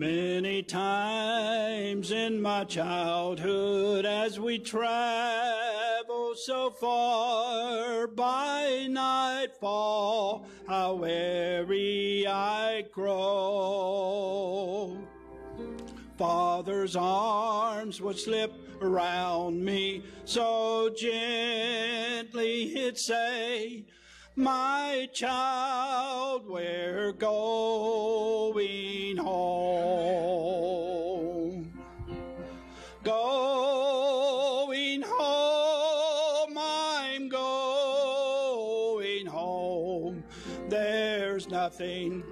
Many times in my childhood as we travel so far by nightfall, how weary I grow. Father's arms would slip around me so gently he'd say, my child, we're going home. Going home, I'm going home. There's nothing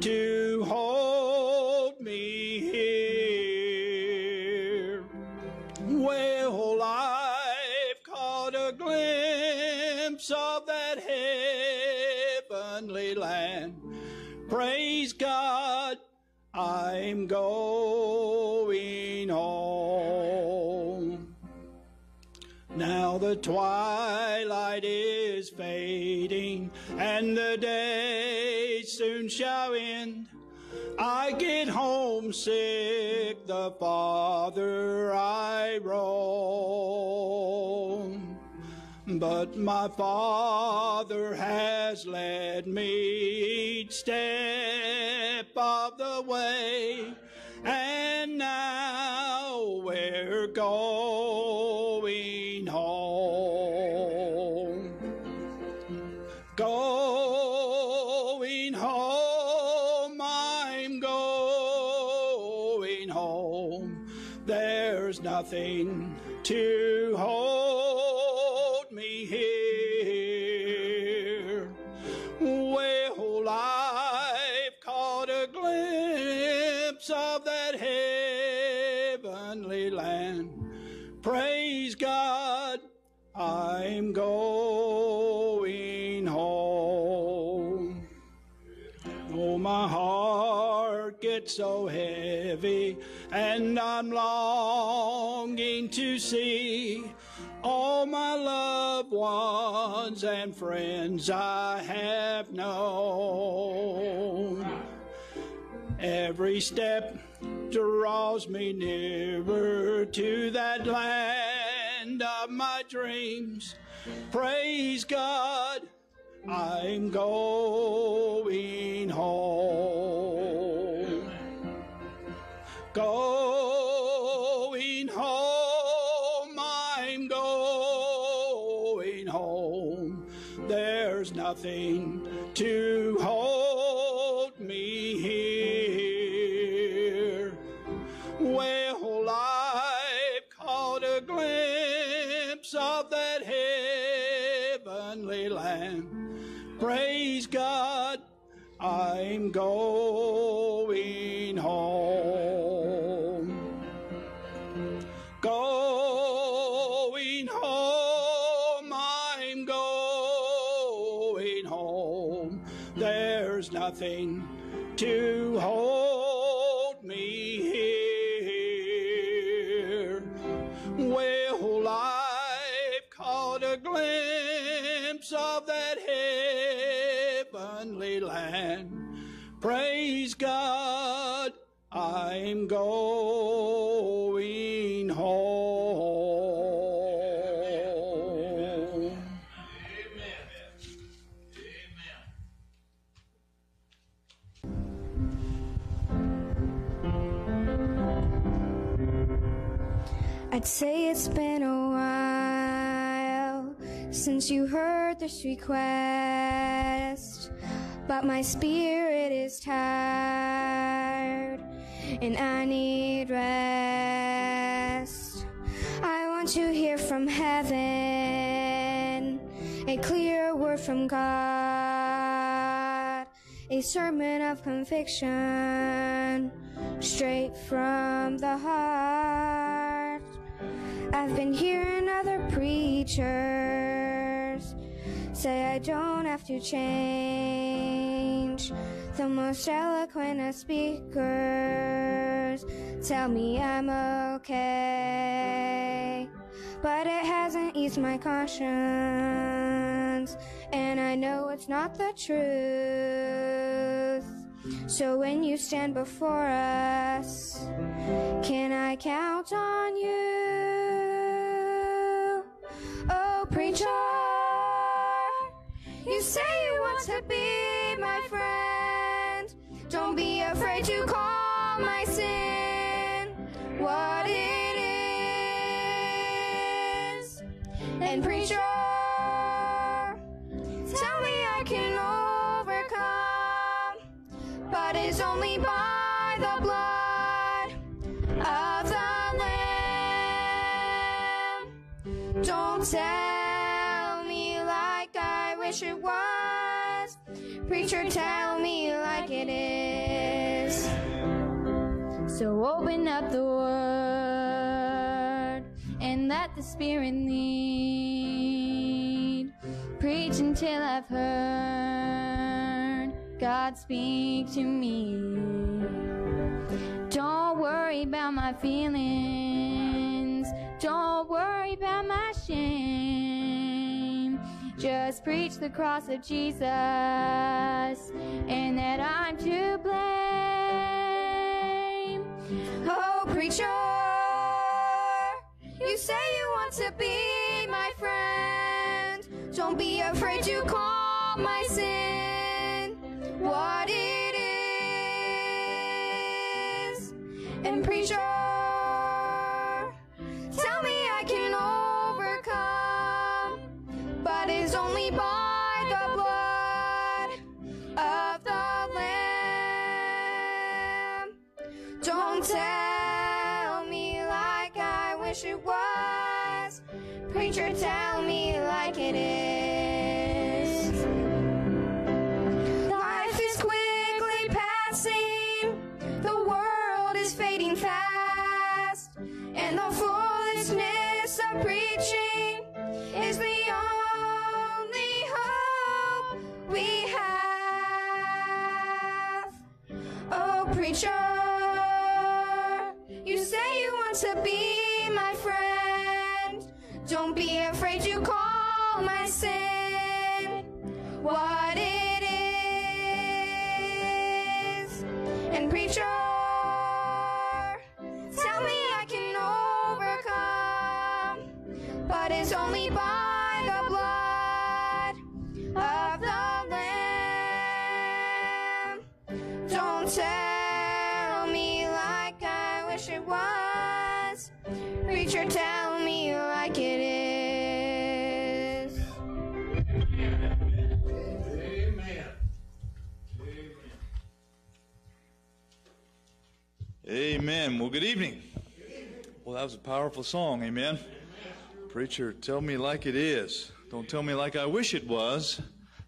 to going home. Now the twilight is fading and the day soon shall end. I get homesick the farther I roam. But my Father has led me each step of the way, and now we're going home. Going home, I'm going home. There's nothing to so heavy, and I'm longing to see all my loved ones and friends I have known. Every step draws me nearer to that land of my dreams. Praise God, I'm going home. Nothing to hold my spirit is tired and I need rest. I want to hear from heaven a clear word from God, a sermon of conviction straight from the heart. I've been hearing other preachers say I don't have to change. The most eloquent of speakers tell me I'm okay. But it hasn't eased my conscience, and I know it's not the truth. So when you stand before us, can I count on you? Oh, preacher, you say you want to be And preacher, tell me I can overcome, but it's only by the blood of the Lamb. Don't tell me like I wish it was. Preacher, tell me like it is. So open up the word and let the Spirit lead. Preach until I've heard God speak to me. Don't worry about my feelings. Don't worry about my shame. Just preach the cross of Jesus and that I'm to blame. Oh, preacher, you say you want to be my friend. Don't be afraid to call my sin preacher, tell me I can overcome, but it's only by good evening. Well, that was a powerful song. Amen. Preacher, tell me like it is. Don't tell me like I wish it was.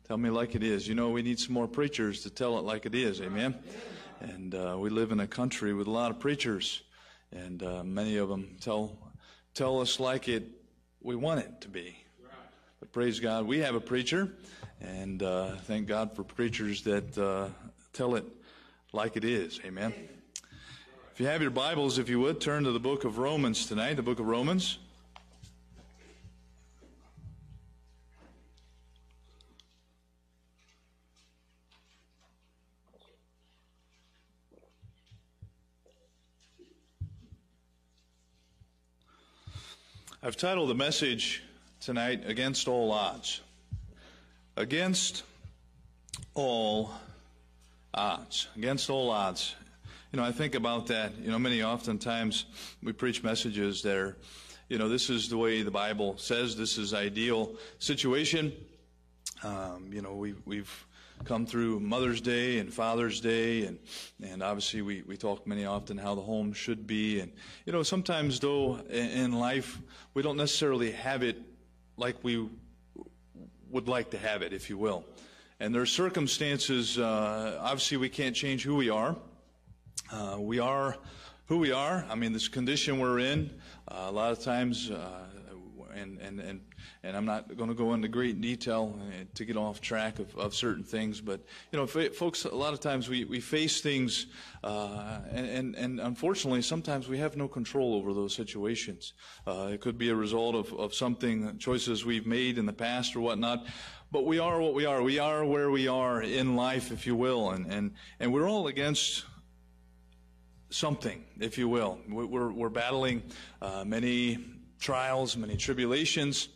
Tell me like it is. You know, we need some more preachers to tell it like it is. Amen. And uh, we live in a country with a lot of preachers, and uh, many of them tell tell us like it we want it to be. But praise God, we have a preacher, and uh, thank God for preachers that uh, tell it like it is. Amen. If you have your Bibles, if you would, turn to the book of Romans tonight, the book of Romans. I've titled the message tonight, Against All Odds. Against all odds. Against all odds. You know, I think about that. You know, many oftentimes we preach messages that are, you know, this is the way the Bible says, this is ideal situation. Um, you know, we, we've come through Mother's Day and Father's Day, and and obviously we, we talk many often how the home should be, and you know sometimes though in, life we don't necessarily have it like we would like to have it, if you will, and there are circumstances. Uh, obviously, we can't change who we are. Uh, we are who we are. I mean, this condition we're in. Uh, a lot of times, uh, and and and and I'm not going to go into great detail uh, to get off track of, of certain things, but you know, folks, a lot of times we, we face things, uh, and, and and unfortunately, sometimes we have no control over those situations. Uh, it could be a result of of something choices we've made in the past or whatnot. but we are what we are. We are where we are in life, if you will, and and and we're all against something, if you will. We're we're battling uh, many trials, many tribulations.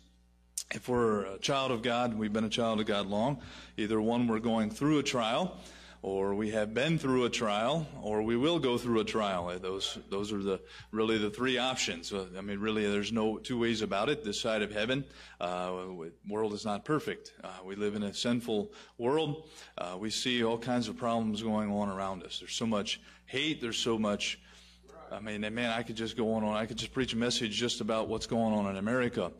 If we're a child of God, we've been a child of God long. Either one, we're going through a trial or we have been through a trial, or we will go through a trial. Uh, those, those are the, really the three options. Uh, I mean, really, there's no two ways about it. This side of heaven, uh, world is not perfect. Uh, we live in a sinful world. Uh, we see all kinds of problems going on around us. There's so much hate. There's so much, I mean, man, I could just go on and on. I could just preach a message just about what's going on in America.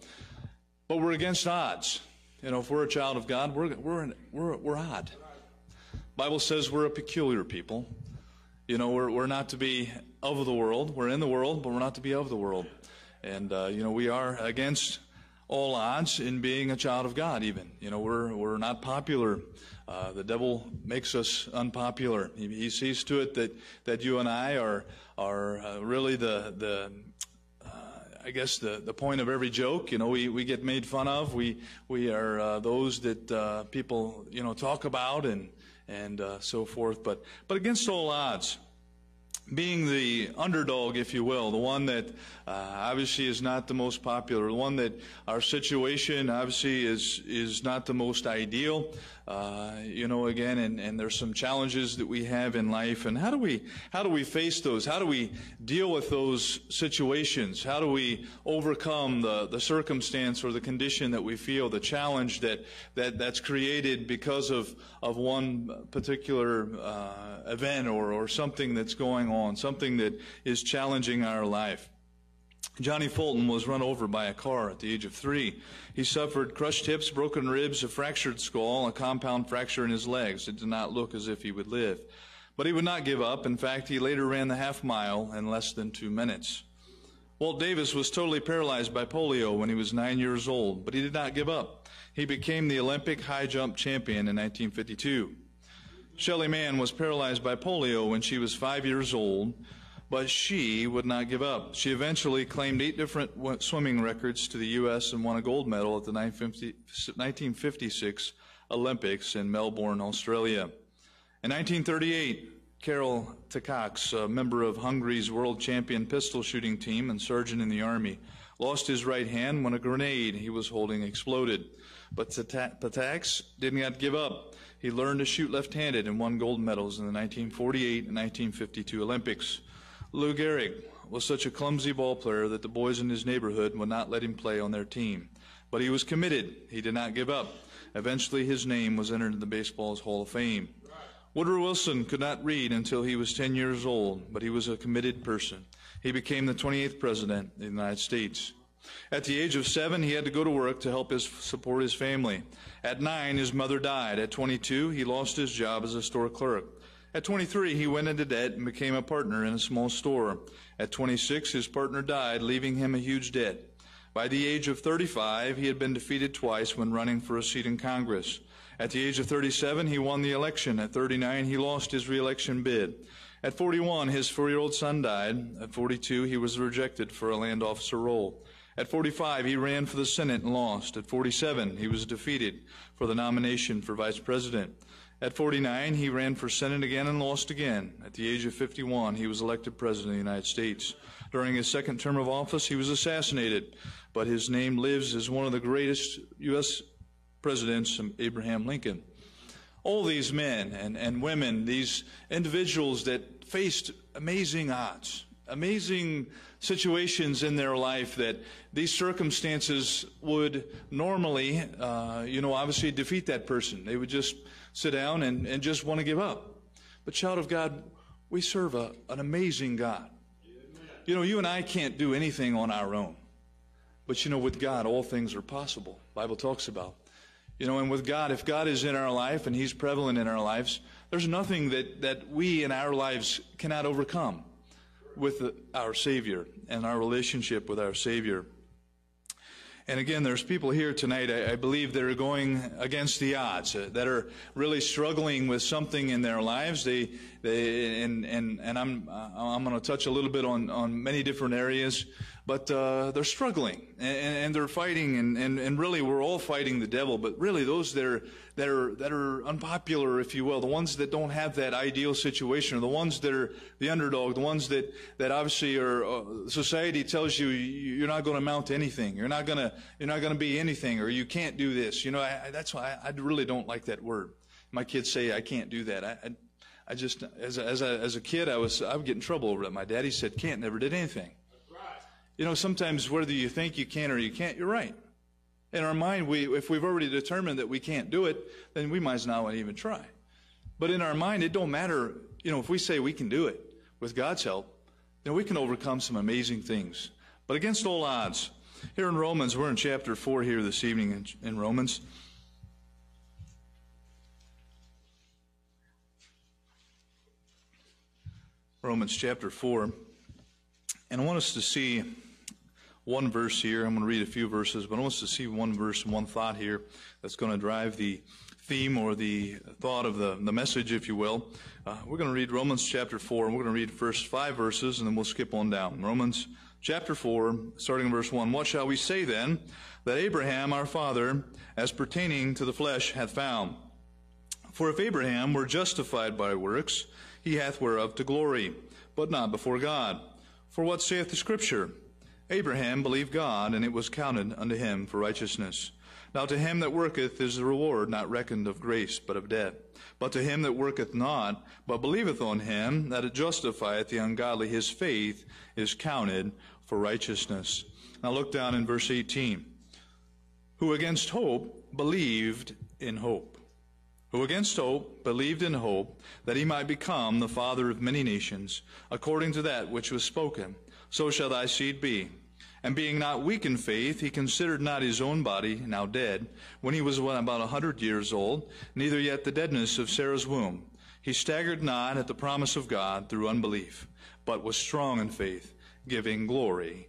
But we're against odds. You know, if we're a child of God, we're, we're, we're, we're odd. Bible says we're a peculiar people. You know, we're, we're not to be of the world. We're in the world, but we're not to be of the world. And, uh, you know, we are against all odds in being a child of God, even. You know, we're, we're not popular. Uh, the devil makes us unpopular. He, he, sees to it that, that you and I are, are uh, really the, the, uh, I guess the, the point of every joke, you know, we, we get made fun of. We, we are uh, those that uh, people, you know, talk about and, and uh, so forth. But, but against all odds, being the underdog, if you will, the one that uh, obviously is not the most popular, the one that our situation obviously is is not the most ideal. Uh, you know, again, and, and there's some challenges that we have in life, and how do we how do we face those? How do we deal with those situations? How do we overcome the the circumstance or the condition that we feel, the challenge that that that's created because of of one particular uh, event or or something that's going on, something that is challenging our life? Johnny Fulton was run over by a car at the age of three. He suffered crushed hips, broken ribs, a fractured skull, a compound fracture in his legs. It did not look as if he would live. But he would not give up. In fact, he later ran the half mile in less than two minutes. Walt Davis was totally paralyzed by polio when he was nine years old, but he did not give up. He became the Olympic high jump champion in 1952. Shelley Mann was paralyzed by polio when she was five years old, but she would not give up. She eventually claimed eight different swimming records to the U.S. and won a gold medal at the 1956 Olympics in Melbourne, Australia. In 1938, Carol Takacs, a member of Hungary's world champion pistol shooting team and sergeant in the army, lost his right hand when a grenade he was holding exploded. But Takacs did not give up. He learned to shoot left-handed and won gold medals in the 1948 and 1952 Olympics. Lou Gehrig was such a clumsy ball player that the boys in his neighborhood would not let him play on their team. But he was committed. He did not give up. Eventually, his name was entered in the baseball's Hall of Fame. Woodrow Wilson could not read until he was 10 years old, but he was a committed person. He became the 28th president of the United States. At the age of seven, he had to go to work to help his, support his family. At nine, his mother died. At 22, he lost his job as a store clerk. At 23, he went into debt and became a partner in a small store. At 26, his partner died, leaving him a huge debt. By the age of 35, he had been defeated twice when running for a seat in Congress. At the age of 37, he won the election. At 39, he lost his reelection bid. At 41, his four year old son died. At 42, he was rejected for a land officer role. At 45, he ran for the Senate and lost. At 47, he was defeated for the nomination for vice president. At 49, he ran for Senate again and lost again. At the age of 51, he was elected President of the United States. During his second term of office, he was assassinated, but his name lives as one of the greatest U.S. presidents, Abraham Lincoln. All these men and, and women, these individuals that faced amazing odds, amazing situations in their life that these circumstances would normally, uh, you know, obviously defeat that person. They would just sit down and, and just want to give up. But, child of God, we serve a, an amazing God. You know, you and I can't do anything on our own. But, you know, with God, all things are possible. Bible talks about. You know, and with God, if God is in our life and He's prevalent in our lives, there's nothing that, that we in our lives cannot overcome with our Savior and our relationship with our Savior. And again, there's people here tonight, I, I believe, that are going against the odds, uh, that are really struggling with something in their lives. They, they, and, and, and I'm, uh, I'm going to touch a little bit on, on many different areas. But uh, they're struggling and, and, they're fighting, and, and, and really we're all fighting the devil. But really, those that are that are that are unpopular, if you will, the ones that don't have that ideal situation, or the ones that are the underdog, the ones that that obviously are uh, society tells you you're not going to amount to anything, you're not going to you're not going to be anything, or you can't do this. You know, I, that's why I, I, really don't like that word. My kids say I can't do that. I, I, I just as a, as a, as a kid I was I would get in trouble over that. My daddy said can't never did anything. You know, sometimes whether you think you can or you can't, you're right. In our mind, we, if we've already determined that we can't do it, then we might as well not even try. But in our mind, it don't matter. You know, if we say we can do it with God's help, then we can overcome some amazing things. But against all odds, here in Romans, we're in chapter 4 here this evening in, in Romans. Romans chapter 4. And I want us to see one verse here. I'm going to read a few verses, but I want us to see one verse and one thought here that's going to drive the theme or the thought of the, the message, if you will. Uh, we're going to read Romans chapter 4, and we're going to read first five verses, and then we'll skip on down. Romans chapter 4, starting in verse 1. What shall we say then that Abraham our father, as pertaining to the flesh, hath found? For if Abraham were justified by works, he hath whereof to glory, but not before God. For what saith the Scripture? Abraham believed God, and it was counted unto him for righteousness. Now to him that worketh is the reward not reckoned of grace, but of debt. But to him that worketh not, but believeth on him that justifieth the ungodly, his faith is counted for righteousness. Now look down in verse 18. Who against hope believed in hope. Who against hope believed in hope that he might become the father of many nations, according to that which was spoken so shall thy seed be. And being not weak in faith, he considered not his own body, now dead, when he was about a hundred years old, neither yet the deadness of Sarah's womb. He staggered not at the promise of God through unbelief, but was strong in faith, giving glory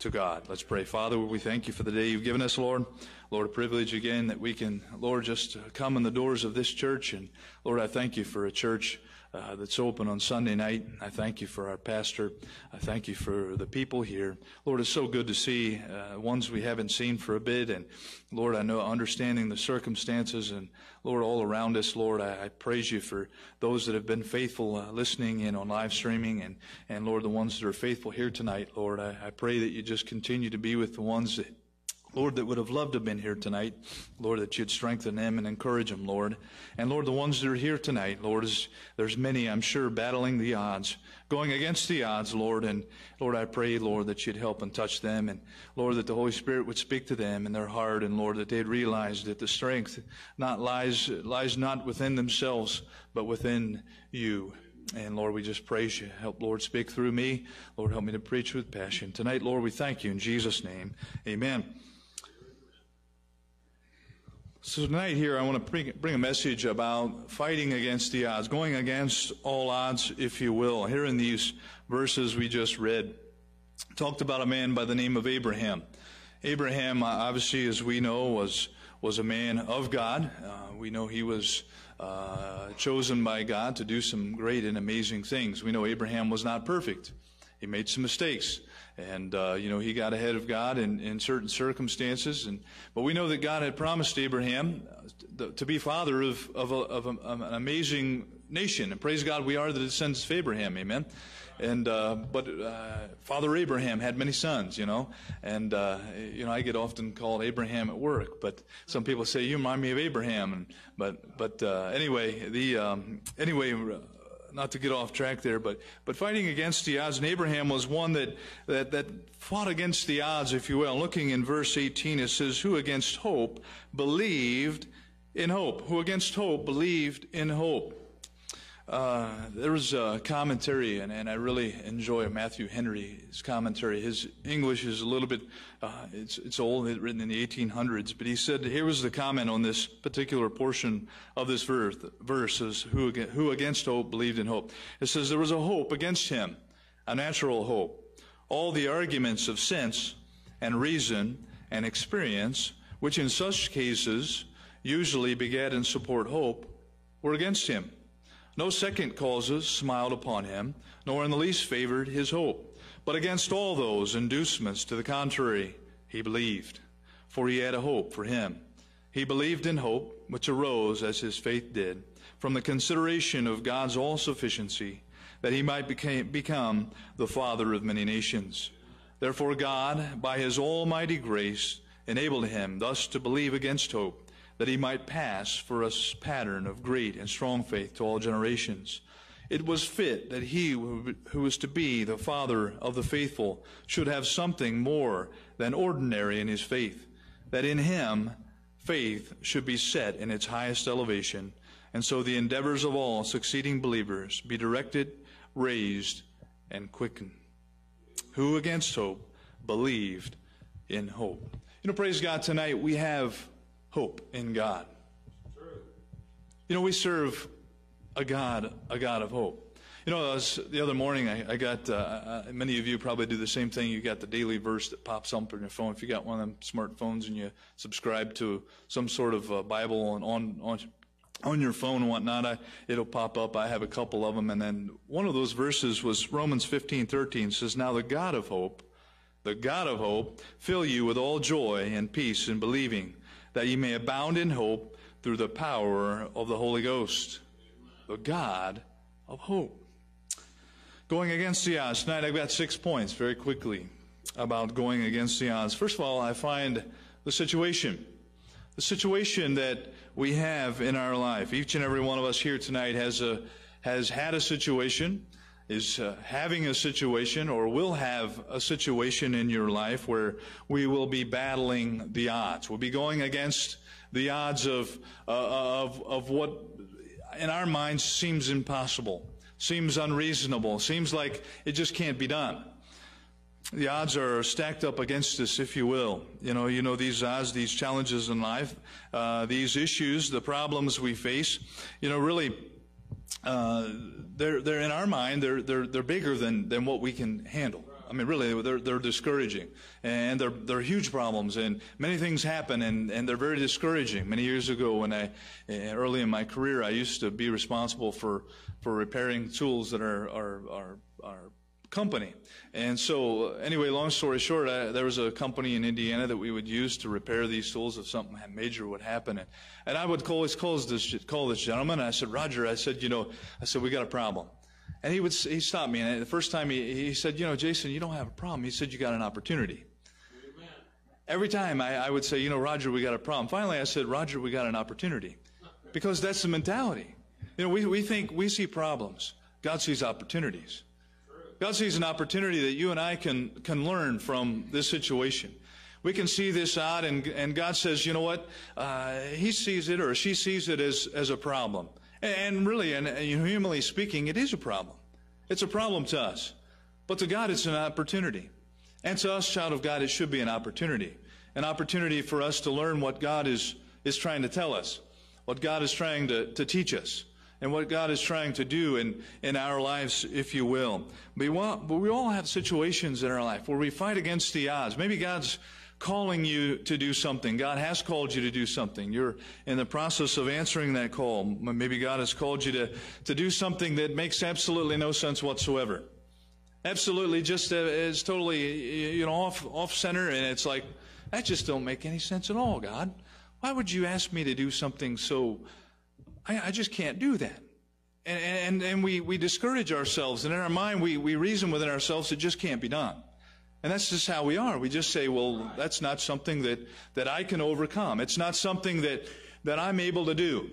to God. Let's pray. Father, we thank you for the day you've given us, Lord. Lord, a privilege again that we can, Lord, just come in the doors of this church. And Lord, I thank you for a church uh, that's open on Sunday night. I thank you for our pastor. I thank you for the people here. Lord, it's so good to see uh, ones we haven't seen for a bit. And Lord, I know understanding the circumstances and Lord, all around us, Lord, I, I praise you for those that have been faithful uh, listening in on live streaming and, and Lord, the ones that are faithful here tonight, Lord, I, I pray that you just continue to be with the ones that Lord, that would have loved to have been here tonight. Lord, that you'd strengthen them and encourage them, Lord. And Lord, the ones that are here tonight, Lord, is, there's many, I'm sure, battling the odds, going against the odds, Lord. And Lord, I pray, Lord, that you'd help and touch them. And Lord, that the Holy Spirit would speak to them in their heart. And Lord, that they'd realize that the strength not lies, lies not within themselves, but within you. And Lord, we just praise you. Help, Lord, speak through me. Lord, help me to preach with passion. Tonight, Lord, we thank you in Jesus' name. Amen. So tonight here, I want to bring, a message about fighting against the odds, going against all odds, if you will. Here in these verses we just read, talked about a man by the name of Abraham. Abraham, uh, obviously, as we know, was was a man of God. Uh, we know he was uh, chosen by God to do some great and amazing things. We know Abraham was not perfect. He made some mistakes. And, uh, you know, he got ahead of God in, in certain circumstances. And, but we know that God had promised Abraham uh, to be father of, of, a, of a, an amazing nation. And praise God, we are the descendants of Abraham. Amen. And, uh, but, uh, Father Abraham had many sons, you know, and, uh, you know, I get often called Abraham at work, but some people say, you remind me of Abraham. And, but, but, uh, anyway, the, um, anyway, not to get off track there, but, but fighting against the odds. And Abraham was one that, that, that fought against the odds, if you will. Looking in verse 18, it says, Who against hope believed in hope? Who against hope believed in hope? Uh, there was a commentary, and, and I really enjoy Matthew Henry's commentary. His English is a little bit, uh, it's, it's old, written in the 1800s, but he said, here was the comment on this particular portion of this verse, verse is who, who against hope believed in hope. It says, there was a hope against him, a natural hope. All the arguments of sense and reason and experience, which in such cases usually beget and support hope, were against him. No second causes smiled upon him, nor in the least favored his hope. But against all those inducements to the contrary, he believed, for he had a hope for him. He believed in hope, which arose, as his faith did, from the consideration of God's all sufficiency, that he might became, become the father of many nations. Therefore, God, by his almighty grace, enabled him thus to believe against hope, that he might pass for a pattern of great and strong faith to all generations. It was fit that he who was to be the father of the faithful should have something more than ordinary in his faith, that in him faith should be set in its highest elevation, and so the endeavors of all succeeding believers be directed, raised, and quickened. Who against hope believed in hope. You know, praise God, tonight we have hope in God. You know, we serve a God, a God of hope. You know, was, the other morning I, I got, uh, uh, many of you probably do the same thing. You got the daily verse that pops up on your phone. If you got one of them smartphones and you subscribe to some sort of uh, Bible on, on, on, on your phone and whatnot, I, it'll pop up. I have a couple of them. And then one of those verses was Romans 15, 13 says, Now the God of hope, the God of hope, fill you with all joy and peace in believing, that ye may abound in hope through the power of the Holy Ghost the God of hope. Going against the odds. Tonight I've got six points very quickly about going against the odds. First of all, I find the situation. The situation that we have in our life. Each and every one of us here tonight has a has had a situation, is uh, having a situation, or will have a situation in your life where we will be battling the odds. We'll be going against the odds of uh, of of what in our minds seems impossible, seems unreasonable, seems like it just can't be done. The odds are stacked up against us, if you will. You know, you know these odds, these challenges in life, uh, these issues, the problems we face. You know, really, uh, they're they're in our mind. They're they're they're bigger than than what we can handle. I mean, really, they're, they're discouraging. And they're, they're huge problems. And many things happen, and, and they're very discouraging. Many years ago, when I, eh, early in my career, I used to be responsible for, for repairing tools that are, are, are, are company. And so, uh, anyway, long story short, I, there was a company in Indiana that we would use to repair these tools if something major would happen. And, and I would always call this, call this gentleman, and I said, Roger, I said, you know, I said, we got a problem. And he would he stopped me, and the first time he, he said, "You know, Jason, you don't have a problem." He said, "You got an opportunity." Amen. Every time I, I would say, "You know, Roger, we got a problem." Finally, I said, "Roger, we got an opportunity," because that's the mentality. You know, we we think we see problems. God sees opportunities. God sees an opportunity that you and I can can learn from this situation. We can see this out, and, and God says, you know what? Uh, he sees it or she sees it as, as a problem. And really, and humanly speaking, it is a problem. It's a problem to us. But to God, it's an opportunity. And to us, child of God, it should be an opportunity. An opportunity for us to learn what God is, is trying to tell us, what God is trying to, to teach us, and what God is trying to do in, in our lives, if you will. But we, all have situations in our life where we fight against the odds. Maybe God's calling you to do something. God has called you to do something. You're in the process of answering that call. Maybe God has called you to, to do something that makes absolutely no sense whatsoever. Absolutely just uh, is totally, you know, off, off center and it's like, that just don't make any sense at all, God. Why would you ask me to do something so, I, I just can't do that. And, and, and we, we discourage ourselves and in our mind we, we reason within ourselves it just can't be done. And that's just how we are. We just say, well, that's not something that, that I can overcome. It's not something that, that I'm able to do.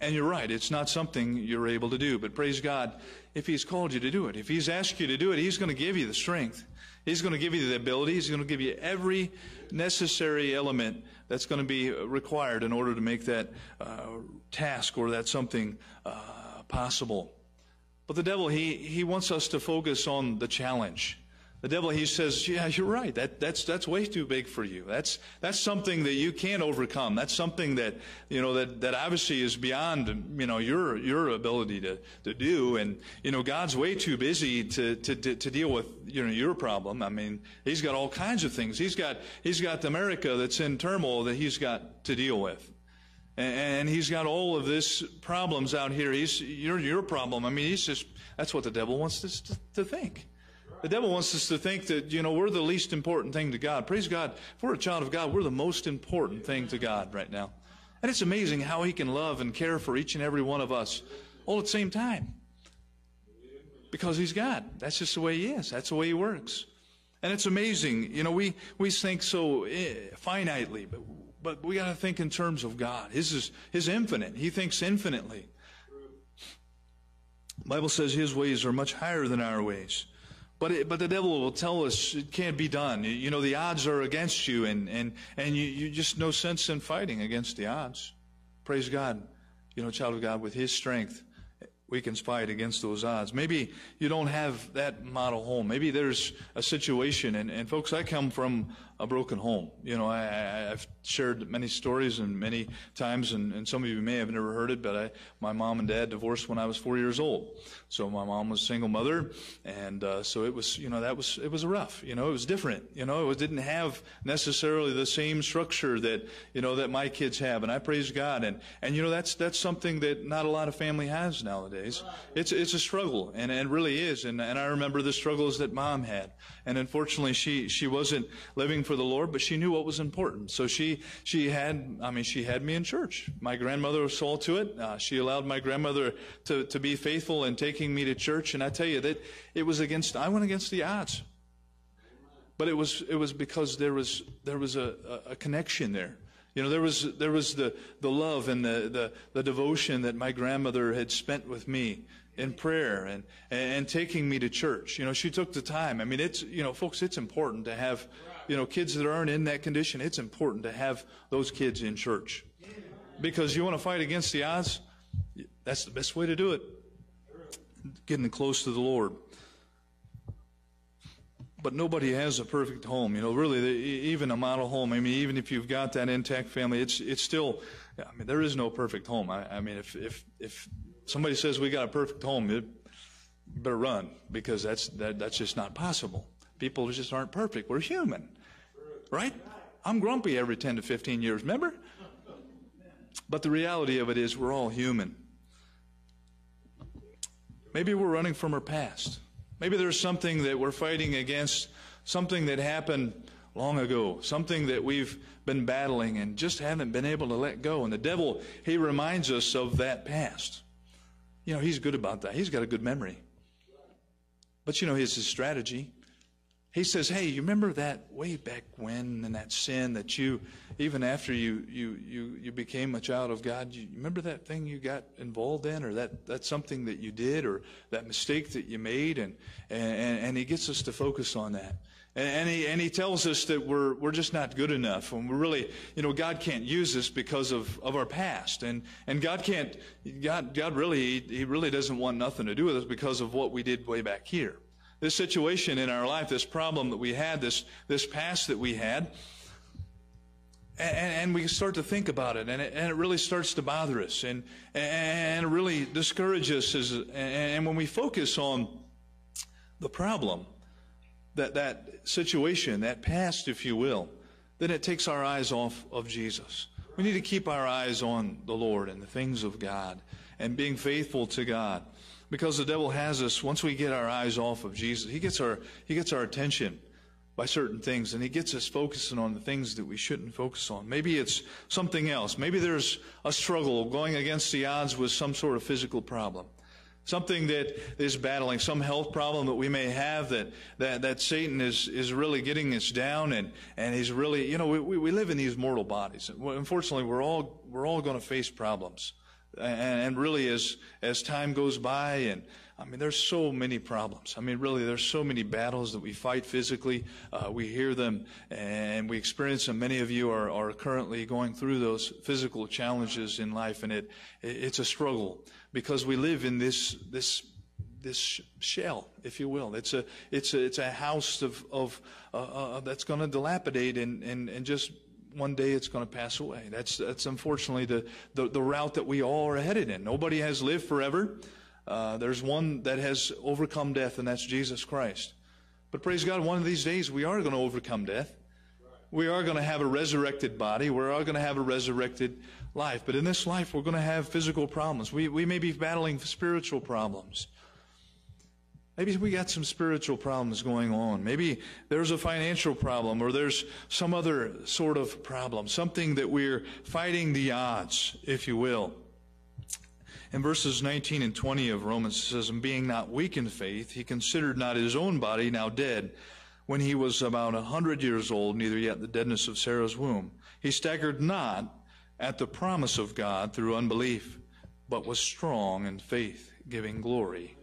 And you're right, it's not something you're able to do. But praise God, if He's called you to do it, if He's asked you to do it, He's going to give you the strength. He's going to give you the ability. He's going to give you every necessary element that's going to be required in order to make that uh, task or that something uh, possible. But the devil, he, he wants us to focus on the challenge. The devil, he says, yeah, you're right. That, that's, that's way too big for you. That's, that's something that you can't overcome. That's something that, you know, that, that obviously is beyond, you know, your, your ability to, to do. And, you know, God's way too busy to, to, to, to deal with, you know, your problem. I mean, he's got all kinds of things. He's got, he's got America that's in turmoil that he's got to deal with. And, he's got all of this problems out here. He's, your, your problem. I mean, he's just, that's what the devil wants us to, to think. The devil wants us to think that, you know, we're the least important thing to God. Praise God. If we're a child of God, we're the most important thing to God right now. And it's amazing how He can love and care for each and every one of us all at the same time. Because He's God. That's just the way He is. That's the way He works. And it's amazing. You know, we, we think so eh, finitely, but, but we got to think in terms of God. His is His infinite. He thinks infinitely. The Bible says His ways are much higher than our ways. But, it, but the devil will tell us it can't be done. You know, the odds are against you, and, and, and you, you just no sense in fighting against the odds. Praise God. You know, child of God, with His strength, we can fight against those odds. Maybe you don't have that model home. Maybe there's a situation, and, and folks, I come from a broken home. You know, I, have shared many stories and many times, and, and, some of you may have never heard it, but I, my mom and dad divorced when I was four years old. So my mom was a single mother, and uh, so it was, you know, that was it was rough. You know, it was different. You know, it didn't have necessarily the same structure that you know that my kids have, and I praise God. And and you know, that's that's something that not a lot of family has nowadays. It's it's a struggle, and and really is. And and I remember the struggles that mom had, and unfortunately, she she wasn't living for the Lord, but she knew what was important. So she, she had, I mean, she had me in church. My grandmother saw to it. Uh, she allowed my grandmother to, to be faithful in taking me to church. And I tell you that it was against, I went against the odds. But it was, it was because there was, there was a, a connection there. You know, there was, there was the, the love and the, the, the devotion that my grandmother had spent with me in prayer and, and taking me to church. You know, she took the time. I mean, it's, you know, folks, it's important to have you know, kids that aren't in that condition, it's important to have those kids in church. Because you want to fight against the odds, that's the best way to do it. Getting close to the Lord. But nobody has a perfect home. You know, really, even a model home. I mean, even if you've got that intact family, it's it's still. I mean, there is no perfect home. I, I mean, if if if somebody says we got a perfect home, better run because that's that, that's just not possible. People just aren't perfect. We're human, right? I'm grumpy every 10 to 15 years, remember? But the reality of it is, we're all human. Maybe we're running from our past. Maybe there's something that we're fighting against, something that happened long ago, something that we've been battling and just haven't been able to let go. And the devil, he reminds us of that past. You know, he's good about that. He's got a good memory. But you know, his, his strategy. He says, Hey, you remember that way back when and that sin that you, even after you, you, you, you became a child of God, you remember that thing you got involved in or that, that something that you did or that mistake that you made? And, and, and he gets us to focus on that. And, and he, and he tells us that we're, we're just not good enough. And we're really, you know, God can't use us because of, of our past. And, and God can't, God, God really, he really doesn't want nothing to do with us because of what we did way back here this situation in our life, this problem that we had, this, this past that we had, and, and, we start to think about it, and it, and it really starts to bother us, and, and really discourage us. And when we focus on the problem, that, that situation, that past, if you will, then it takes our eyes off of Jesus. We need to keep our eyes on the Lord and the things of God and being faithful to God. Because the devil has us, once we get our eyes off of Jesus, he gets our, he gets our attention by certain things and he gets us focusing on the things that we shouldn't focus on. Maybe it's something else. Maybe there's a struggle going against the odds with some sort of physical problem. Something that is battling, some health problem that we may have that, that, that Satan is, is really getting us down and, and he's really, you know, we, we live in these mortal bodies. Unfortunately, we're all, we're all going to face problems. And, really, as, as time goes by, and I mean, there's so many problems. I mean, really, there's so many battles that we fight physically. Uh, we hear them and we experience them. Many of you are, are currently going through those physical challenges in life, and it, it's a struggle because we live in this, this, this shell, if you will. It's a, it's a, it's a house of, of, uh, uh, that's going to dilapidate and, and, and just one day it's going to pass away. That's, that's unfortunately the, the, the, route that we all are headed in. Nobody has lived forever. Uh, there's one that has overcome death, and that's Jesus Christ. But praise God, one of these days we are going to overcome death. We are going to have a resurrected body. We are going to have a resurrected life. But in this life, we're going to have physical problems. We, we may be battling spiritual problems. Maybe we got some spiritual problems going on. Maybe there's a financial problem or there's some other sort of problem, something that we're fighting the odds, if you will. In verses 19 and 20 of Romans, it says, And being not weak in faith, he considered not his own body now dead, when he was about a hundred years old, neither yet the deadness of Sarah's womb. He staggered not at the promise of God through unbelief, but was strong in faith, giving glory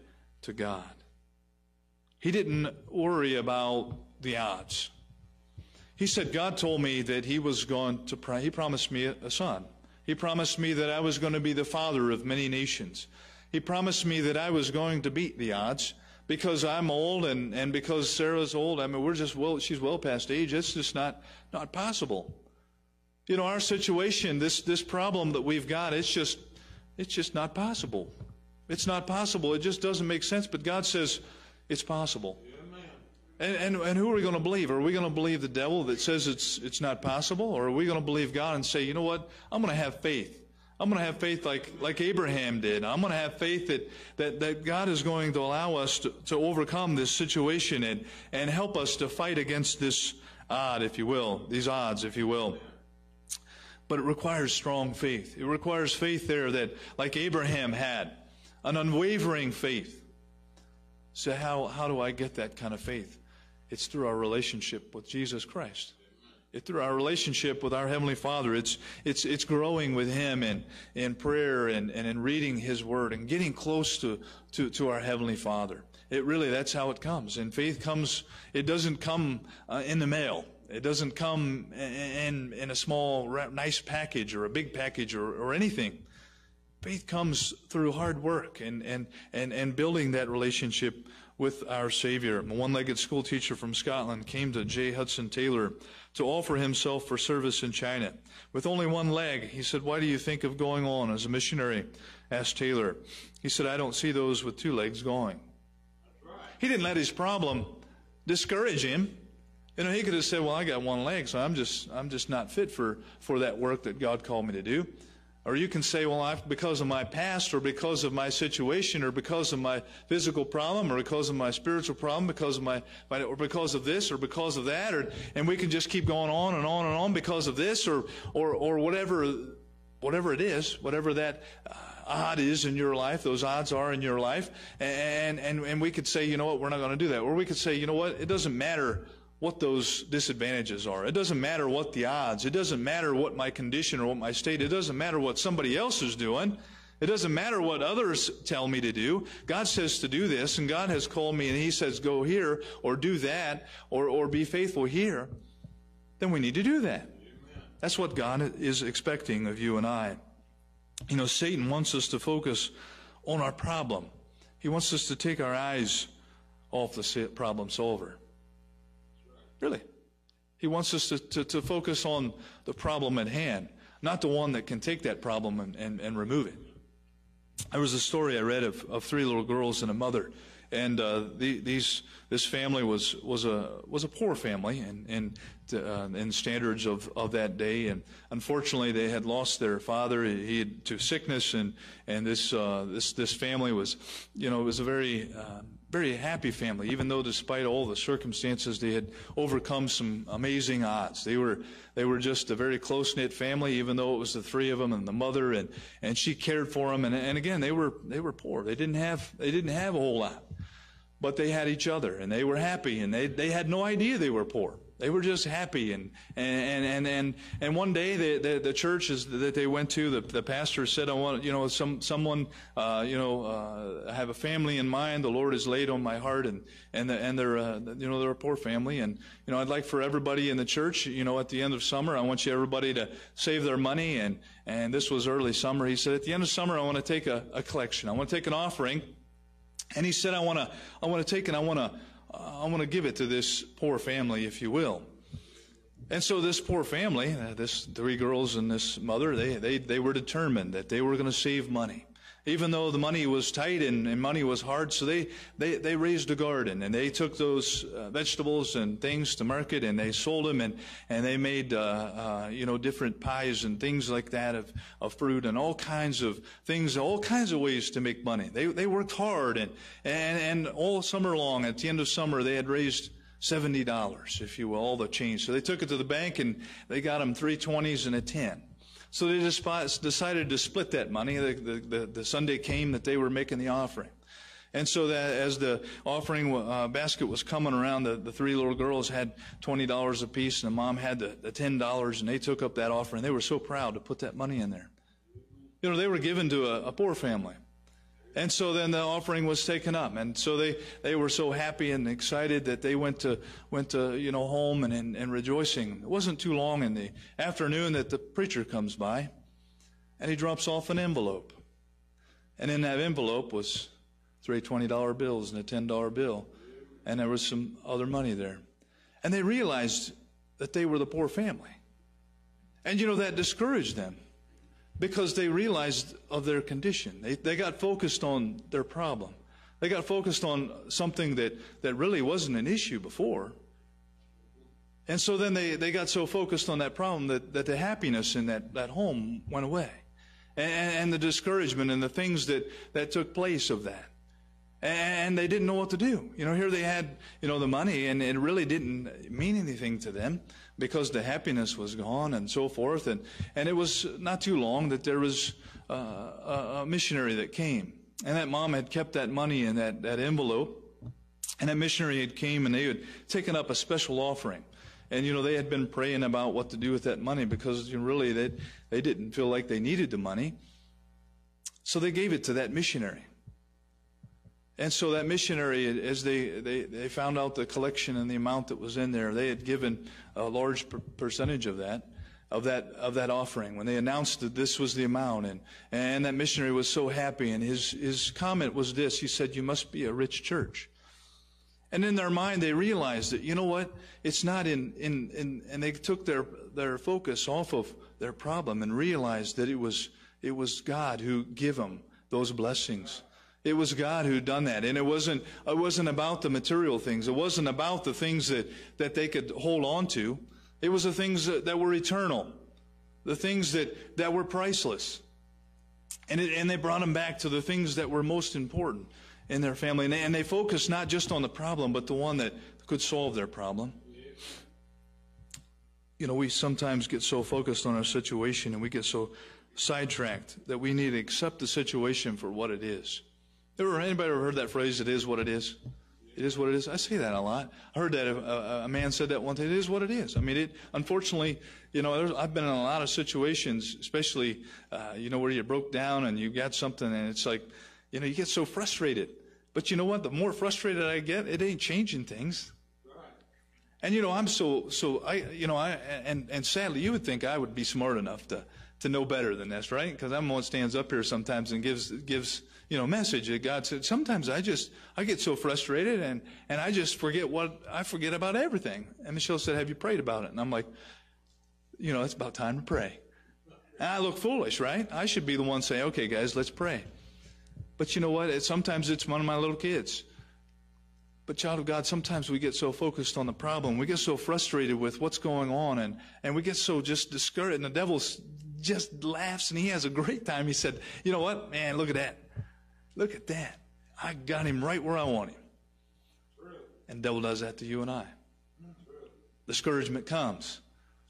to God. He didn't worry about the odds. He said, God told me that He was going to, pray. He promised me a son. He promised me that I was going to be the father of many nations. He promised me that I was going to beat the odds because I'm old and, and because Sarah's old. I mean, we're just well, she's well past age. It's just not, not possible. You know, our situation, this, this problem that we've got, it's just, it's just not possible. It's not possible. It just doesn't make sense. But God says, it's possible. And, and, and, who are we going to believe? Are we going to believe the devil that says it's, it's not possible? Or are we going to believe God and say, you know what? I'm going to have faith. I'm going to have faith like, like Abraham did. I'm going to have faith that, that, that God is going to allow us to, to overcome this situation and, and help us to fight against this odd, if you will, these odds, if you will. But it requires strong faith. It requires faith there that, like Abraham had, an unwavering faith. So, how, how do I get that kind of faith? It's through our relationship with Jesus Christ. It's through our relationship with our Heavenly Father. It's, it's, it's growing with Him in, in prayer and, and in reading His Word and getting close to, to, to our Heavenly Father. It really, that's how it comes. And faith comes, it doesn't come uh, in the mail. It doesn't come in, in a small, nice package or a big package or, or anything. Faith comes through hard work and, and, and, and building that relationship with our Savior. A one legged school teacher from Scotland came to J. Hudson Taylor to offer himself for service in China. With only one leg, he said, Why do you think of going on as a missionary? asked Taylor. He said, I don't see those with two legs going. He didn't let his problem discourage him. You know, he could have said, Well, I got one leg, so I'm just I'm just not fit for, for that work that God called me to do. Or you can say, well, I've, because of my past, or because of my situation, or because of my physical problem, or because of my spiritual problem, because of my, my or because of this, or because of that, or, and we can just keep going on and on and on because of this, or, or, or whatever, whatever it is, whatever that uh, odd is in your life, those odds are in your life, and, and, and we could say, you know what, we're not going to do that. Or we could say, you know what, it doesn't matter what those disadvantages are. It doesn't matter what the odds. It doesn't matter what my condition or what my state. It doesn't matter what somebody else is doing. It doesn't matter what others tell me to do. God says to do this, and God has called me, and He says, go here, or do that, or, or be faithful here. Then we need to do that. That's what God is expecting of you and I. You know, Satan wants us to focus on our problem. He wants us to take our eyes off the problem solver. Really. He wants us to, to, to, focus on the problem at hand, not the one that can take that problem and, and, and remove it. There was a story I read of, of three little girls and a mother. And uh, the, these, this family was, was, a, was a poor family in, in, uh, in standards of, of that day. And unfortunately, they had lost their father he had, to sickness. And, and this, uh, this, this family was, you know, it was a very uh, very happy family, even though despite all the circumstances, they had overcome some amazing odds. They were, they were just a very close knit family, even though it was the three of them and the mother, and, and she cared for them. And, and again, they were, they were poor. They didn't have, they didn't have a whole lot, but they had each other and they were happy and they, they had no idea they were poor. They were just happy. And, and, and, and, and one day the, the, the churches that they went to, the, the pastor said, I want, you know, some, someone, uh, you know, uh, have a family in mind. The Lord has laid on my heart and, and, the, and they're, uh, you know, they're a poor family. And, you know, I'd like for everybody in the church, you know, at the end of summer, I want you everybody to save their money. And, and this was early summer. He said, at the end of summer, I want to take a, a collection. I want to take an offering. And he said, I want to, I want to take and I want to, I want to give it to this poor family, if you will. And so this poor family, uh, this three girls and this mother, they, they, they were determined that they were going to save money. Even though the money was tight and, and money was hard. So they, they, they raised a garden and they took those uh, vegetables and things to market and they sold them and, and they made, uh, uh, you know, different pies and things like that of, of fruit and all kinds of things, all kinds of ways to make money. They, they worked hard and, and, and all summer long, at the end of summer, they had raised $70, if you will, all the change. So they took it to the bank and they got them three 20s and a 10. So they decided to split that money. The, the, the, Sunday came that they were making the offering. And so that as the offering uh, basket was coming around, the, the three little girls had $20 apiece and the mom had the, the $10 and they took up that offering. They were so proud to put that money in there. You know, they were given to a, a poor family. And so then the offering was taken up. And so they, they were so happy and excited that they went to, went to, you know, home and, and, and rejoicing. It wasn't too long in the afternoon that the preacher comes by and he drops off an envelope. And in that envelope was three $20 bills and a $10 bill. And there was some other money there. And they realized that they were the poor family. And you know, that discouraged them because they realized of their condition. They, they got focused on their problem. They got focused on something that, that really wasn't an issue before. And so then they, they got so focused on that problem that, that the happiness in that, that home went away. And, and the discouragement and the things that, that took place of that. And they didn't know what to do. You know, here they had, you know, the money and it really didn't mean anything to them because the happiness was gone and so forth. And, and it was not too long that there was uh, a, a missionary that came. And that mom had kept that money in that, that envelope. And that missionary had came and they had taken up a special offering. And, you know, they had been praying about what to do with that money because you know, really they, they didn't feel like they needed the money. So they gave it to that missionary. And so that missionary, as they, they, they found out the collection and the amount that was in there, they had given a large per- percentage of that, of that, of that offering when they announced that this was the amount. And, and that missionary was so happy. And his, his comment was this. He said, you must be a rich church. And in their mind, they realized that, you know what? It's not in, in, in, and they took their, their focus off of their problem and realized that it was, it was God who gave them those blessings. It was God who done that. And it wasn't, it wasn't about the material things. It wasn't about the things that, that they could hold on to. It was the things that, that were eternal. The things that, that were priceless. And, it, and they brought them back to the things that were most important in their family. And they, and they focused not just on the problem, but the one that could solve their problem. You know, we sometimes get so focused on our situation and we get so sidetracked that we need to accept the situation for what it is. Ever anybody ever heard that phrase? It is what it is. It is what it is. I say that a lot. I heard that a, a man said that one day. It is what it is. I mean, it. Unfortunately, you know, I've been in a lot of situations, especially, uh, you know, where you broke down and you got something, and it's like, you know, you get so frustrated. But you know what? The more frustrated I get, it ain't changing things. And you know, I'm so so. I you know, I and and sadly, you would think I would be smart enough to to know better than this, right? Because I'm the one stands up here sometimes and gives gives you know, message that God said. Sometimes I just, I get so frustrated and, and I just forget what, I forget about everything. And Michelle said, have you prayed about it? And I'm like, you know, it's about time to pray. And I look foolish, right? I should be the one saying, okay, guys, let's pray. But you know what? It, sometimes it's one of my little kids. But child of God, sometimes we get so focused on the problem. We get so frustrated with what's going on and, and we get so just discouraged. And the devil just laughs and he has a great time. He said, you know what? Man, look at that. Look at that. I got him right where I want him. And the devil does that to you and I. Discouragement comes.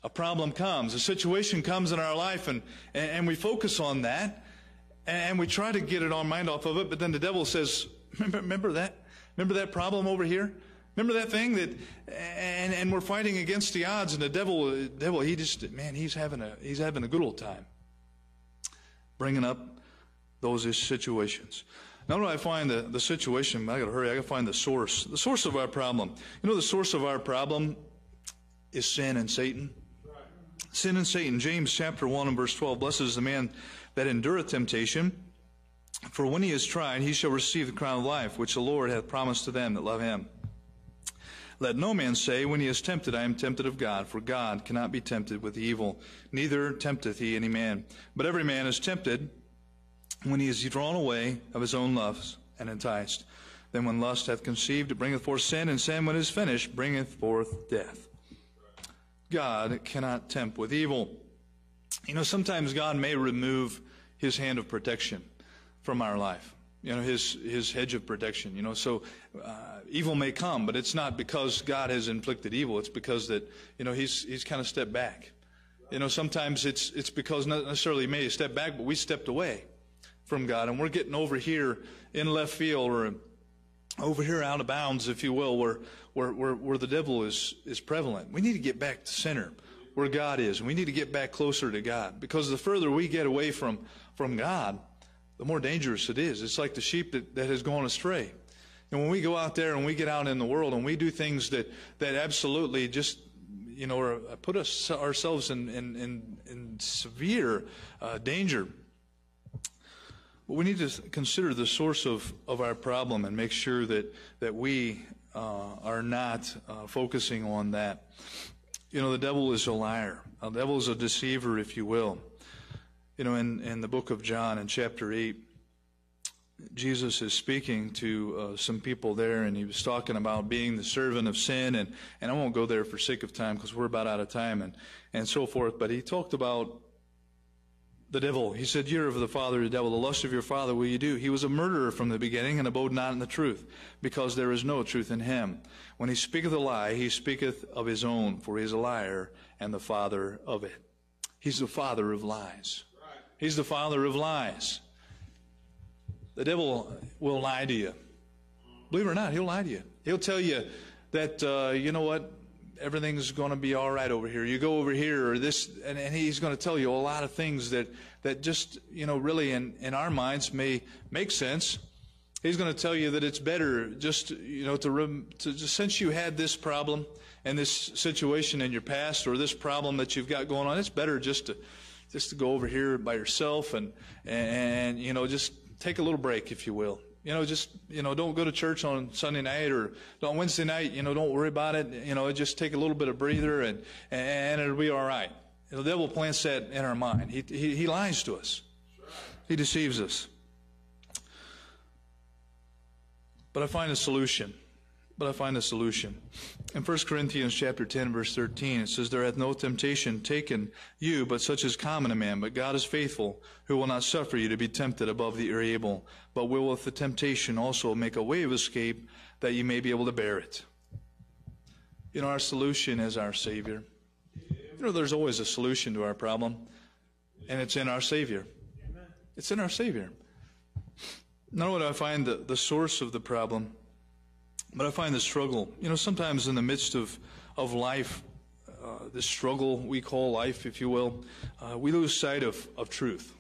A problem comes. A situation comes in our life and, and we focus on that and we try to get it our mind off of it, but then the devil says, remember, remember that? Remember that problem over here? Remember that thing that, and, and we're fighting against the odds and the devil, devil, he just, man, he's having a, he's having a good old time. Bringing up those situations. Now, do I find the, the situation? I got to hurry. I got to find the source. The source of our problem. You know, the source of our problem is sin and Satan. Sin and Satan. James chapter 1 and verse 12. Blessed is the man that endureth temptation. For when he is tried, he shall receive the crown of life, which the Lord hath promised to them that love him. Let no man say, when he is tempted, I am tempted of God, for God cannot be tempted with evil, neither tempteth he any man. But every man is tempted when he is drawn away of his own lusts and enticed. Then when lust hath conceived, it bringeth forth sin, and sin, when it is finished, bringeth forth death. God cannot tempt with evil. You know, sometimes God may remove his hand of protection from our life. You know, his, his hedge of protection. You know, so uh, evil may come, but it's not because God has inflicted evil. It's because that, you know, he's, he's kind of stepped back. You know, sometimes it's, it's because not necessarily he may stepped back, but we stepped away from God. And we're getting over here in left field or over here out of bounds, if you will, where, where, where, where the devil is, is prevalent. We need to get back to center where God is. And we need to get back closer to God. Because the further we get away from, from God, the more dangerous it is. It's like the sheep that, that has gone astray. And when we go out there and we get out in the world and we do things that, that absolutely just, you know, put us, ourselves in, in, in, in severe uh, danger, but we need to consider the source of, of our problem and make sure that, that we uh, are not uh, focusing on that. You know, the devil is a liar. The devil is a deceiver, if you will. You know, in, in the book of John, in chapter 8, Jesus is speaking to uh, some people there, and he was talking about being the servant of sin, and, and I won't go there for sake of time because we're about out of time and, and so forth. But he talked about the devil. He said, You're of the father of the devil. The lust of your father will you do. He was a murderer from the beginning and abode not in the truth, because there is no truth in him. When he speaketh a lie, he speaketh of his own, for he is a liar and the father of it. He's the father of lies. He's the father of lies. The devil will lie to you. Believe it or not, he'll lie to you. He'll tell you that, uh, you know what, everything's going to be all right over here. You go over here, or this, and, and he's going to tell you a lot of things that, that just, you know, really in, in our minds may make sense. He's going to tell you that it's better just, you know, to, to just, since you had this problem and this situation in your past or this problem that you've got going on, it's better just to, just to go over here by yourself and, and, you know, just take a little break, if you will. You know, just, you know, don't go to church on Sunday night or on Wednesday night, you know, don't worry about it. You know, just take a little bit of breather and, and it'll be all right. The devil plants that in our mind. He, he, he lies to us. He deceives us. But I find a solution. But I find a solution. In 1 Corinthians chapter 10, verse 13, it says, There hath no temptation taken you, but such as common a man. But God is faithful, who will not suffer you to be tempted above the you're able, but will with the temptation also make a way of escape, that you may be able to bear it. You know, our solution is our Savior. You know, there's always a solution to our problem, and it's in our Savior. It's in our Savior. Not only do I find the, the source of the problem, but I find the struggle. You know, sometimes in the midst of, of life, uh, this struggle we call life, if you will, uh, we lose sight of, of truth.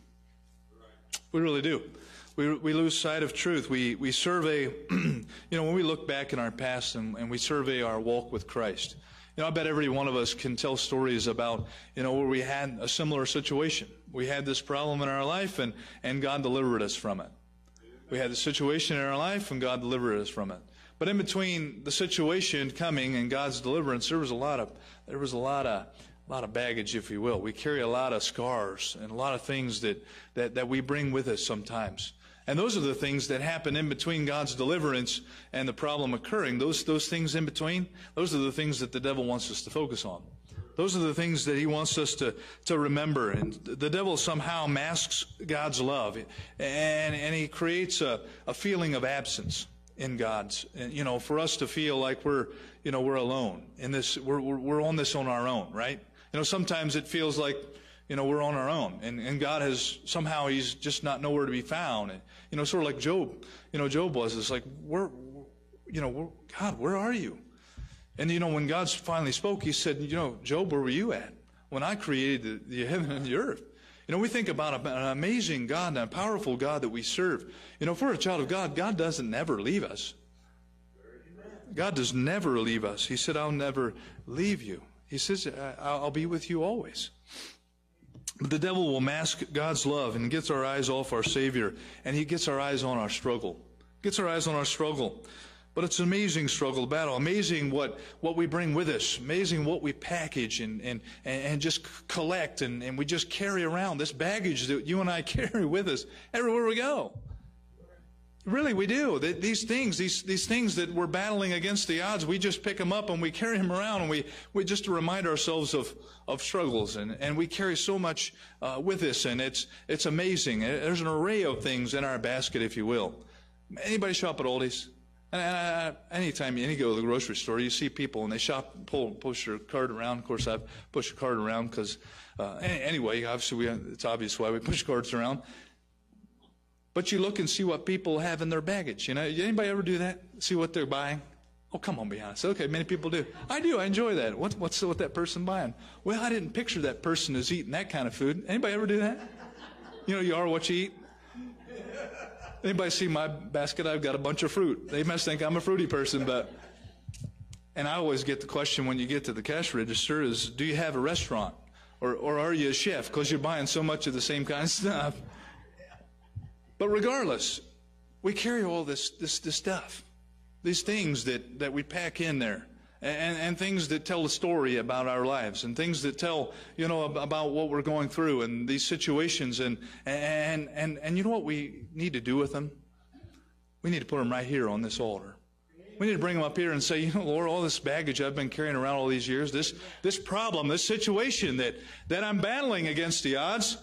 We really do. We, we lose sight of truth. We, we survey, you know, when we look back in our past and, and we survey our walk with Christ, you know, I bet every one of us can tell stories about, you know, where we had a similar situation. We had this problem in our life and, and God delivered us from it. We had the situation in our life and God delivered us from it. But in between the situation coming and God's deliverance, there was a lot of there was a lot of a lot of baggage, if you will. We carry a lot of scars and a lot of things that, that, that we bring with us sometimes. And those are the things that happen in between God's deliverance and the problem occurring. Those, those things in between, those are the things that the devil wants us to focus on. Those are the things that he wants us to, to remember. And the devil somehow masks God's love and, and he creates a, a feeling of absence in God's, you know, for us to feel like we're, you know, we're alone in this, we're, we're, we're on this on our own, right? You know, sometimes it feels like, you know, we're on our own and, and God has, somehow he's just not nowhere to be found. And, you know, sort of like Job, you know, Job was, it's like, where, you know, God, where are you? And, you know, when God finally spoke, he said, you know, Job, where were you at? When I created the, the heaven and the earth. You know, we think about an amazing God and a powerful God that we serve. You know, if we're a child of God, God doesn't never leave us. God does never leave us. He said, I'll never leave you. He says, I'll be with you always. But the devil will mask God's love and gets our eyes off our Savior, and he gets our eyes on our struggle. Gets our eyes on our struggle. But it's an amazing struggle, battle. Amazing what, what we bring with us. Amazing what we package and, and, and just collect and, and we just carry around. This baggage that you and I carry with us everywhere we go. Really, we do. These things, these, these things that we're battling against the odds, we just pick them up and we carry them around and we, we just to remind ourselves of, of struggles. And, and we carry so much uh, with us and it's, it's amazing. There's an array of things in our basket, if you will. Anybody shop at Aldi's? And I, anytime you go to the grocery store, you see people and they shop, pull, push their cart around. Of course, I've pushed a cart around because, uh, anyway, obviously we, it's obvious why we push carts around. But you look and see what people have in their baggage. You know, anybody ever do that? See what they're buying? Oh, come on, be honest. Okay, many people do. I do. I enjoy that. What, what's with that person buying? Well, I didn't picture that person as eating that kind of food. Anybody ever do that? You know, you are what you eat. Anybody see my basket? I've got a bunch of fruit. They must think I'm a fruity person, but. And I always get the question when you get to the cash register is, do you have a restaurant? Or, or are you a chef? Because you're buying so much of the same kind of stuff. But regardless, we carry all this, this, this stuff, these things that, that we pack in there. And, and, things that tell a story about our lives and things that tell you know about what we're going through and these situations and and and and you know what we need to do with them we need to put them right here on this altar we need to bring them up here and say you know lord all this baggage i've been carrying around all these years this this problem this situation that that i'm battling against the odds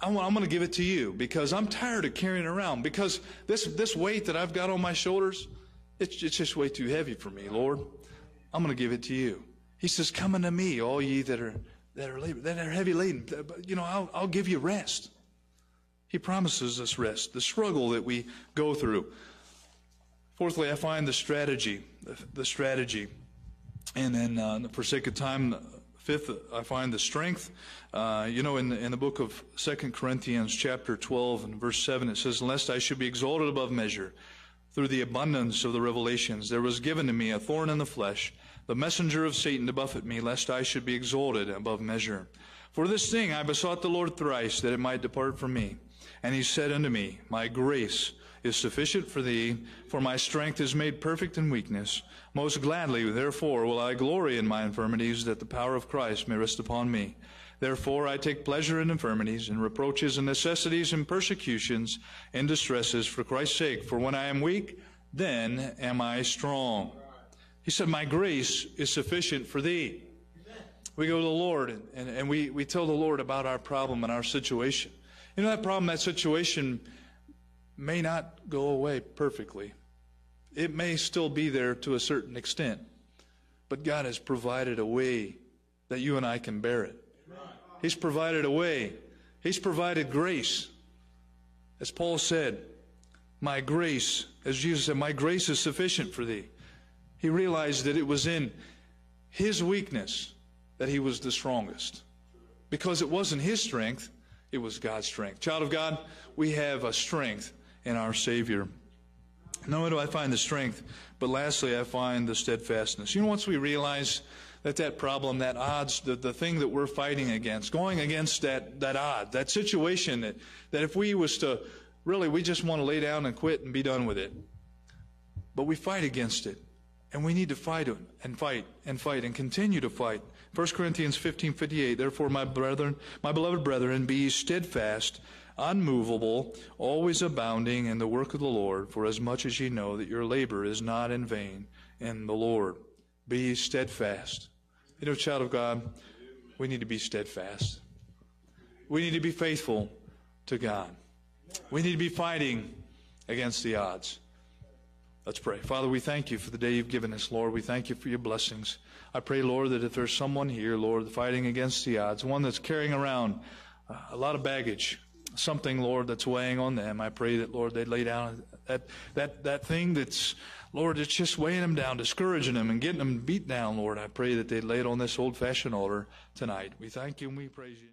I'm, I'm going to give it to you because I'm tired of carrying around. Because this, this weight that I've got on my shoulders, it's, it's just way too heavy for me, Lord. I'm going to give it to you. He says, Come unto me, all ye that are, that are, labor, that are heavy laden. You know, I'll, I'll give you rest. He promises us rest, the struggle that we go through. Fourthly, I find the strategy, the, the strategy. And then, uh, for sake of time, Fifth, I find the strength. Uh, you know, in the, in the book of Second Corinthians, chapter 12 and verse 7, it says, Lest I should be exalted above measure through the abundance of the revelations, there was given to me a thorn in the flesh, the messenger of Satan to buffet me, lest I should be exalted above measure. For this thing I besought the Lord thrice, that it might depart from me. And he said unto me, My grace is sufficient for thee, for my strength is made perfect in weakness. Most gladly, therefore, will I glory in my infirmities, that the power of Christ may rest upon me. Therefore, I take pleasure in infirmities, in reproaches, and necessities, and persecutions, and distresses, for Christ's sake. For when I am weak, then am I strong. He said, My grace is sufficient for thee. We go to the Lord and, and, and we, we tell the Lord about our problem and our situation. You know, that problem, that situation may not go away perfectly. It may still be there to a certain extent, but God has provided a way that you and I can bear it. He's provided a way. He's provided grace. As Paul said, my grace, as Jesus said, my grace is sufficient for thee. He realized that it was in his weakness that he was the strongest. Because it wasn't his strength, it was God's strength. Child of God, we have a strength in our Savior. Not only do I find the strength, but lastly, I find the steadfastness. You know, once we realize that that problem, that odds, the, the thing that we're fighting against, going against that, that odd, that situation that, that if we was to, really, we just want to lay down and quit and be done with it. But we fight against it. And we need to fight and fight and fight and continue to fight. 1 Corinthians 15, 58, Therefore, my brethren, my beloved brethren, be steadfast, unmovable, always abounding in the work of the Lord, for as much as ye know that your labor is not in vain in the Lord. Be steadfast. You know, child of God, we need to be steadfast. We need to be faithful to God. We need to be fighting against the odds. Let's pray. Father, we thank you for the day you've given us, Lord. We thank you for your blessings. I pray, Lord, that if there's someone here, Lord, fighting against the odds, one that's carrying around uh, a lot of baggage, something, Lord, that's weighing on them. I pray that, Lord, they'd lay down that, that, that thing that's, Lord, it's just weighing them down, discouraging them and getting them beat down, Lord. I pray that they'd lay it on this old fashioned altar tonight. We thank you and we praise you.